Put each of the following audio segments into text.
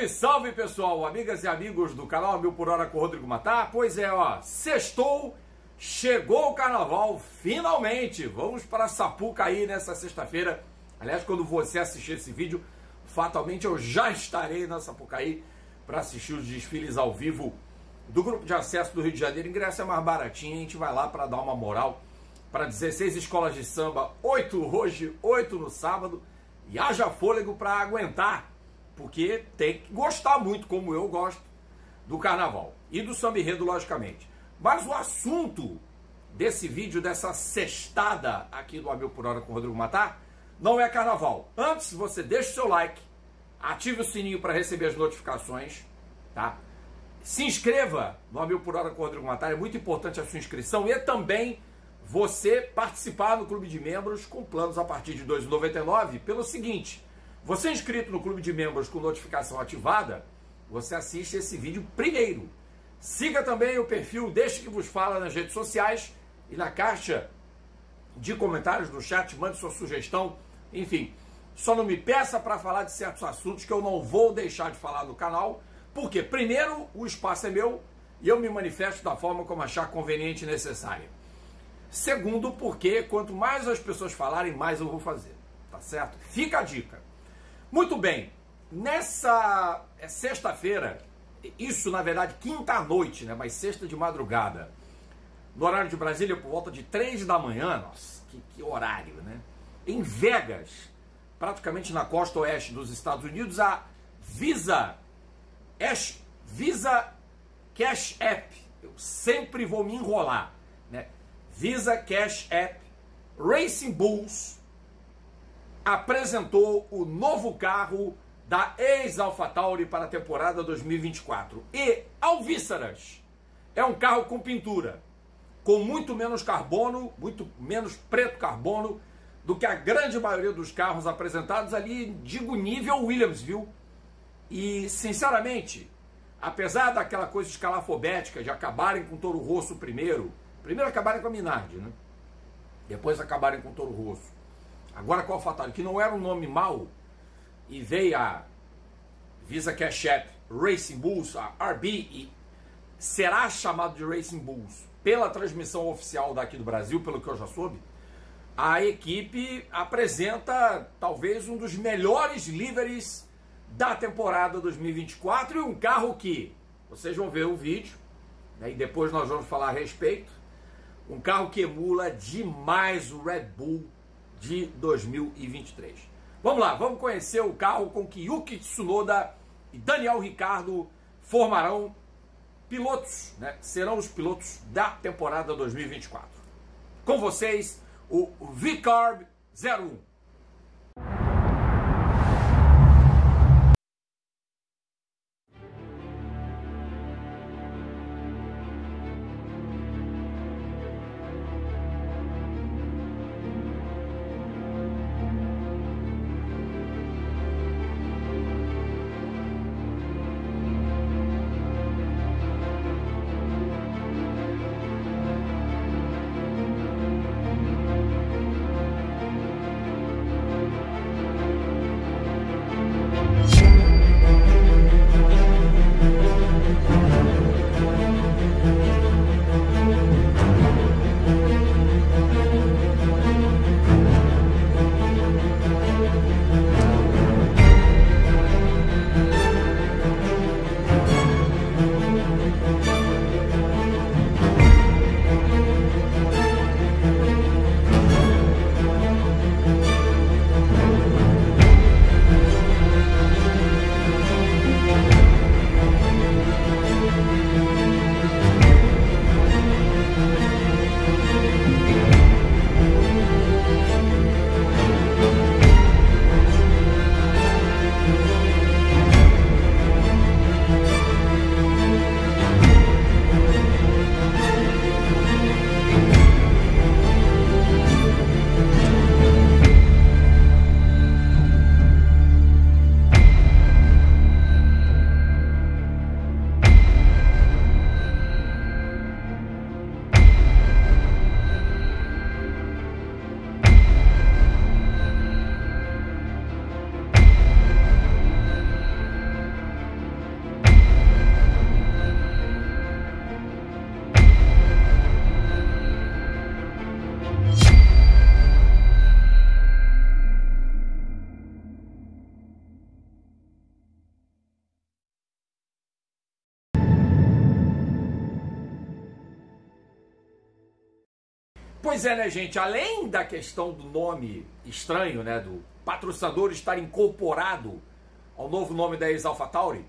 Salve, salve pessoal, amigas e amigos do canal Mil por Hora com Rodrigo Matar. Pois é, ó, sextou, chegou o carnaval, finalmente. Vamos para Sapucaí nessa sexta-feira. Aliás, quando você assistir esse vídeo, fatalmente eu já estarei na Sapucaí para assistir os desfiles ao vivo do grupo de acesso do Rio de Janeiro. Ingresso é mais baratinho, a gente vai lá para dar uma moral para 16 escolas de samba, 8 hoje, 8 no sábado. E haja fôlego para aguentar porque tem que gostar muito, como eu gosto, do carnaval e do samba enredo, logicamente. Mas o assunto desse vídeo, dessa sextada aqui do Amil por Hora com o Rodrigo Matar, não é carnaval. Antes, você deixa o seu like, ative o sininho para receber as notificações, tá? Se inscreva no Amil por Hora com o Rodrigo Matar, é muito importante a sua inscrição e também você participar no clube de membros com planos a partir de R$ 2,99 pelo seguinte você é inscrito no clube de membros com notificação ativada, você assiste esse vídeo primeiro. Siga também o perfil Deixe que vos fala nas redes sociais e na caixa de comentários do chat, mande sua sugestão, enfim. Só não me peça para falar de certos assuntos que eu não vou deixar de falar no canal, porque primeiro o espaço é meu e eu me manifesto da forma como achar conveniente e necessária. Segundo, porque quanto mais as pessoas falarem, mais eu vou fazer. Tá certo? Fica a dica. Muito bem, nessa é sexta-feira, isso na verdade quinta noite, né, mas sexta de madrugada, no horário de Brasília, por volta de três da manhã, nossa, que, que horário, né? Em Vegas, praticamente na costa oeste dos Estados Unidos, a Visa, Ash, Visa Cash App, eu sempre vou me enrolar, né? Visa Cash App Racing Bulls apresentou o novo carro da ex-AlphaTauri para a temporada 2024. E Alvíceras é um carro com pintura, com muito menos carbono, muito menos preto carbono do que a grande maioria dos carros apresentados ali, digo nível Williams, viu? E, sinceramente, apesar daquela coisa escalafobética de acabarem com o Toro Rosso primeiro, primeiro acabarem com a Minardi, né? Depois acabarem com o Toro Rosso Agora com a AlphaTauri, que não era um nome mau, e veio a Visa Cash App Racing Bulls, a RB, e será chamado de Racing Bulls pela transmissão oficial daqui do Brasil, pelo que eu já soube, a equipe apresenta talvez um dos melhores liveries da temporada 2024 e um carro que vocês vão ver o vídeo né, e depois nós vamos falar a respeito. Um carro que emula demais o Red Bull de 2023. Vamos lá, vamos conhecer o carro com que Yuki Tsunoda e Daniel Ricardo formarão pilotos, né? Serão os pilotos da temporada 2024. Com vocês, o VCARB 01. Pois é, né, gente? Além da questão do nome estranho, né, do patrocinador estar incorporado ao novo nome da ex-AlphaTauri,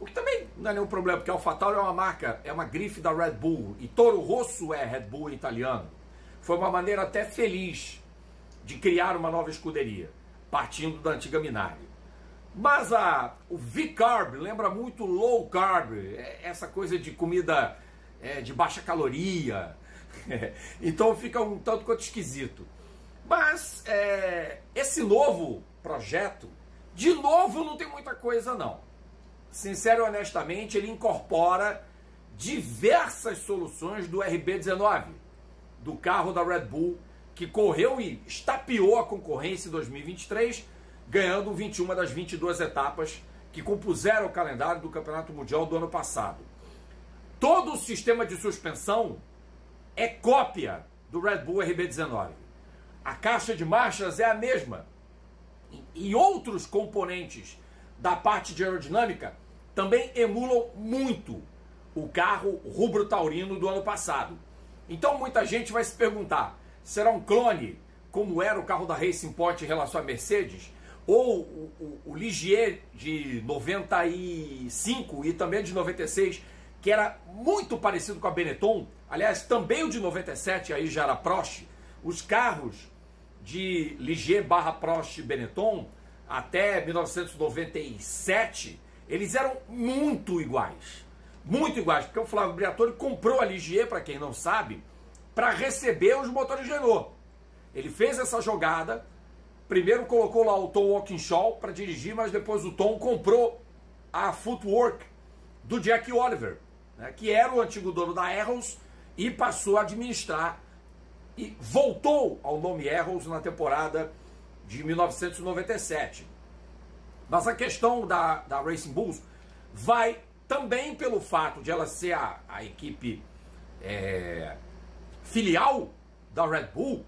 o que também não é nenhum problema, porque AlphaTauri é uma marca, é uma grife da Red Bull, e Toro Rosso é Red Bull italiano. Foi uma maneira até feliz de criar uma nova escuderia, partindo da antiga Minardi. Mas a, o V-Carb lembra muito low carb, é essa coisa de comida é, de baixa caloria, então fica um tanto quanto esquisito. Mas é, esse novo projeto, de novo, não tem muita coisa não. Sincero e honestamente, ele incorpora diversas soluções do RB19, do carro da Red Bull, que correu e estapeou a concorrência em 2023, ganhando 21 das 22 etapas que compuseram o calendário do Campeonato Mundial do ano passado. Todo o sistema de suspensão é cópia do Red Bull RB19. A caixa de marchas é a mesma. E outros componentes da parte de aerodinâmica também emulam muito o carro rubro taurino do ano passado. Então muita gente vai se perguntar: será um clone, como era o carro da Racing Point em relação à Mercedes? Ou o, o, o Ligier de 95 e também de 96 que era muito parecido com a Benetton, aliás, também o de 97, aí já era Prost, os carros de Ligier barra Prost Benetton, até 1997, eles eram muito iguais. Muito iguais, porque o Flávio Briatore comprou a Ligier, para quem não sabe, para receber os motores Renault. Ele fez essa jogada, primeiro colocou lá o Tom Walkinshaw para dirigir, mas depois o Tom comprou a Footwork do Jack Oliver né, que era o antigo dono da Arrows e passou a administrar e voltou ao nome Arrows na temporada de 1997. Mas a questão da, da Racing Bulls vai também pelo fato de ela ser a, a equipe é, filial da Red Bull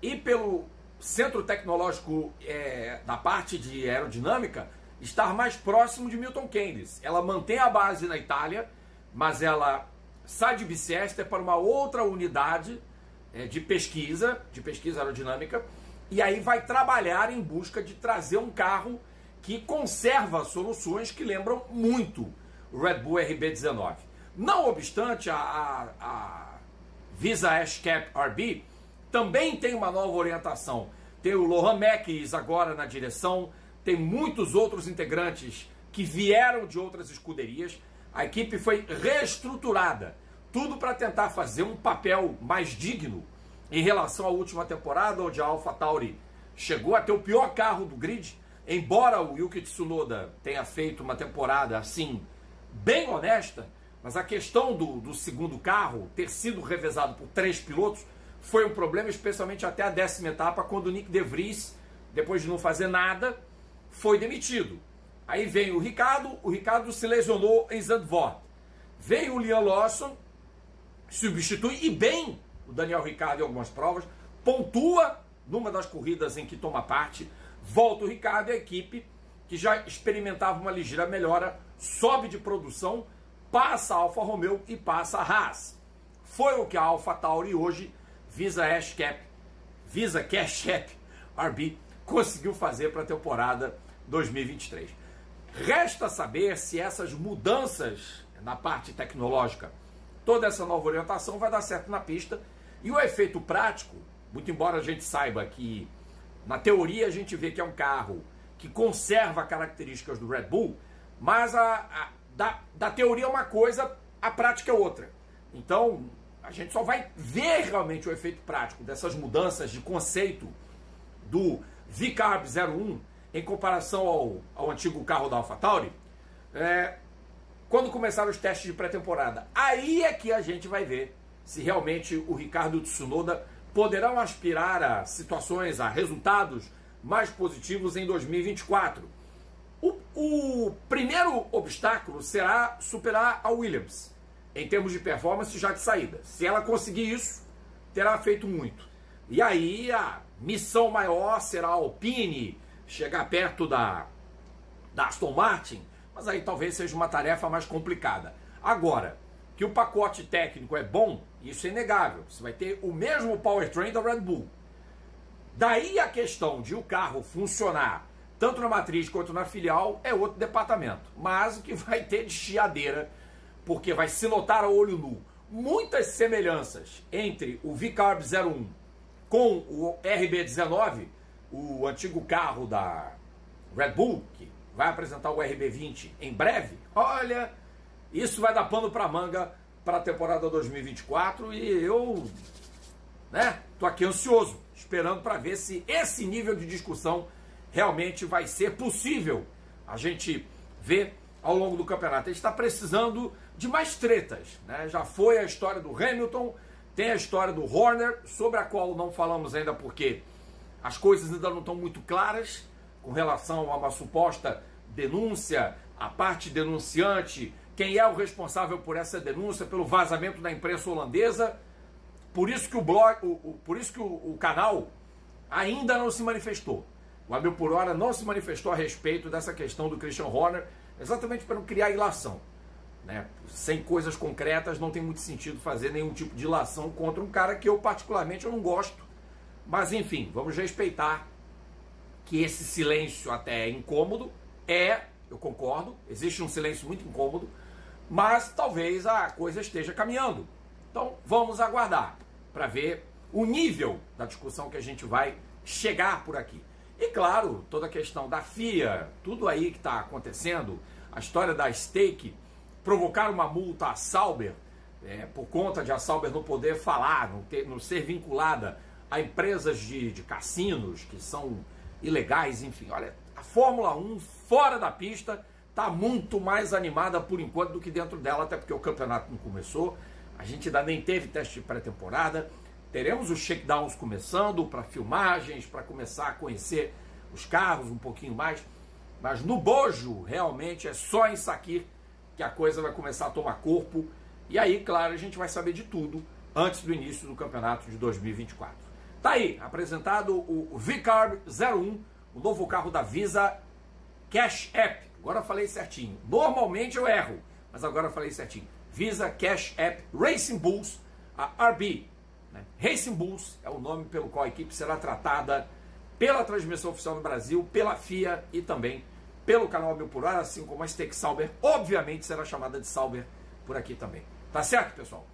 e pelo centro tecnológico é, da parte de aerodinâmica estar mais próximo de Milton Keynes. Ela mantém a base na Itália mas ela sai de Bicester para uma outra unidade é, de pesquisa, de pesquisa aerodinâmica, e aí vai trabalhar em busca de trazer um carro que conserva soluções que lembram muito o Red Bull RB19. Não obstante, a, a, a Visa Ashcap RB também tem uma nova orientação. Tem o Lohan Mekis agora na direção, tem muitos outros integrantes que vieram de outras escuderias a equipe foi reestruturada, tudo para tentar fazer um papel mais digno em relação à última temporada, onde a AlphaTauri chegou a ter o pior carro do grid, embora o Yuki Tsunoda tenha feito uma temporada assim bem honesta, mas a questão do, do segundo carro ter sido revezado por três pilotos foi um problema, especialmente até a décima etapa, quando o Nick De Vries, depois de não fazer nada, foi demitido. Aí vem o Ricardo, o Ricardo se lesionou em Zandvoort. Vem o Liam Lawson, substitui e bem o Daniel Ricardo em algumas provas, pontua numa das corridas em que toma parte, volta o Ricardo e a equipe, que já experimentava uma ligeira melhora, sobe de produção, passa a Alfa Romeo e passa a Haas. Foi o que a Alfa Tauri hoje, Visa Ash Cap, Visa Cash Cap RB, conseguiu fazer para a temporada 2023. Resta saber se essas mudanças na parte tecnológica, toda essa nova orientação vai dar certo na pista e o efeito prático, muito embora a gente saiba que na teoria a gente vê que é um carro que conserva características do Red Bull, mas a, a da, da teoria é uma coisa, a prática é outra. Então a gente só vai ver realmente o efeito prático dessas mudanças de conceito do VCARB 01 em comparação ao, ao antigo carro da AlphaTauri, é, quando começaram os testes de pré-temporada. Aí é que a gente vai ver se realmente o Ricardo Tsunoda poderão aspirar a situações, a resultados mais positivos em 2024. O, o primeiro obstáculo será superar a Williams, em termos de performance já de saída. Se ela conseguir isso, terá feito muito. E aí a missão maior será a Alpine, chegar perto da, da Aston Martin, mas aí talvez seja uma tarefa mais complicada. Agora, que o pacote técnico é bom, isso é inegável. Você vai ter o mesmo powertrain da Red Bull. Daí a questão de o carro funcionar tanto na matriz quanto na filial é outro departamento. Mas o que vai ter de chiadeira, porque vai se notar a olho nu muitas semelhanças entre o VCARB 01 com o RB19, o antigo carro da Red Bull, que vai apresentar o RB20 em breve. Olha, isso vai dar pano para manga para a temporada 2024 e eu, né, tô aqui ansioso, esperando para ver se esse nível de discussão realmente vai ser possível a gente ver ao longo do campeonato. A gente está precisando de mais tretas. Né? Já foi a história do Hamilton, tem a história do Horner, sobre a qual não falamos ainda porque as coisas ainda não estão muito claras com relação a uma suposta denúncia, a parte denunciante, quem é o responsável por essa denúncia, pelo vazamento da imprensa holandesa. Por isso que o blog, o, o, por isso que o, o canal ainda não se manifestou. O Abel por hora não se manifestou a respeito dessa questão do Christian Horner, exatamente para não criar ilação. Né? Sem coisas concretas não tem muito sentido fazer nenhum tipo de ilação contra um cara que eu particularmente eu não gosto. Mas enfim, vamos respeitar que esse silêncio até é incômodo, é, eu concordo, existe um silêncio muito incômodo, mas talvez a coisa esteja caminhando. Então vamos aguardar para ver o nível da discussão que a gente vai chegar por aqui. E claro, toda a questão da FIA, tudo aí que está acontecendo, a história da stake, provocar uma multa a Sauber, é, por conta de a Sauber não poder falar, não, ter, não ser vinculada a empresas de, de cassinos que são ilegais, enfim. Olha, a Fórmula 1 fora da pista está muito mais animada por enquanto do que dentro dela, até porque o campeonato não começou, a gente ainda nem teve teste de pré-temporada. Teremos os shakedowns começando para filmagens, para começar a conhecer os carros um pouquinho mais. Mas no bojo, realmente, é só em Sakir que a coisa vai começar a tomar corpo. E aí, claro, a gente vai saber de tudo antes do início do campeonato de 2024. Tá aí, apresentado o VCARB 01, o novo carro da Visa Cash App. Agora falei certinho. Normalmente eu erro, mas agora falei certinho. Visa Cash App Racing Bulls, a RB né? Racing Bulls é o nome pelo qual a equipe será tratada pela transmissão oficial no Brasil, pela FIA e também pelo canal Mil por Hora, assim como a Stake Sauber, obviamente será chamada de Sauber por aqui também. Tá certo, pessoal?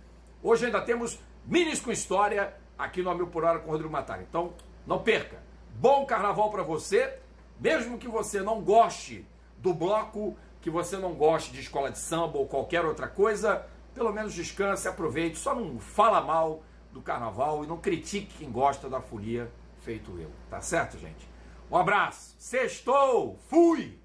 Hoje ainda temos minis com história aqui no Mil por Hora com o Rodrigo Matar. Então, não perca. Bom carnaval para você, mesmo que você não goste do bloco, que você não goste de escola de samba ou qualquer outra coisa, pelo menos descanse, aproveite, só não fala mal do carnaval e não critique quem gosta da folia feito eu. Tá certo, gente? Um abraço. Sextou. Fui.